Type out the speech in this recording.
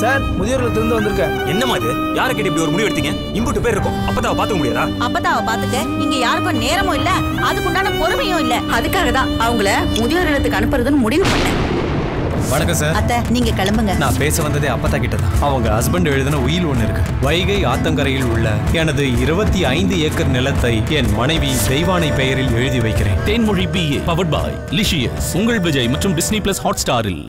Sir முதியோர்கள் திருந்து வந்திருக்கேன். என்னமா இது? யாரை கேட்டு இப்படி ஒரு முடிவு எடுத்தீங்க? இம்புட்டு பேர் இருக்கும். அப்பதாவை பாத்துக்க முடியாதா? அப்பதாவை பாத்துக்க இங்க யாருக்கும் நேரமும் இல்ல அதுக்குண்டான பொறுமையும் இல்ல. அதுக்காக தான் அவங்கள முதியோர் இல்லத்துக்கு அனுப்புறதுன்னு முடிவு பண்ணேன். வணக்கம் சார். அத்தை நீங்க கிளம்புங்க. நான் பேச வந்ததே அப்பத்தா கிட்ட தான். அவங்க ஹஸ்பண்ட் எழுதின உயில் ஒன்று இருக்கு. வைகை ஆத்தங்கரையில் உள்ள எனது இருபத்தி ஐந்து ஏக்கர் நிலத்தை என் மனைவி தெய்வானை பெயரில் எழுதி வைக்கிறேன். Thenmozhi BA powered by Licious உங்கள் விஜய் மற்றும் டிஸ்னி பிளஸ் ஹாட் ஸ்டாரில்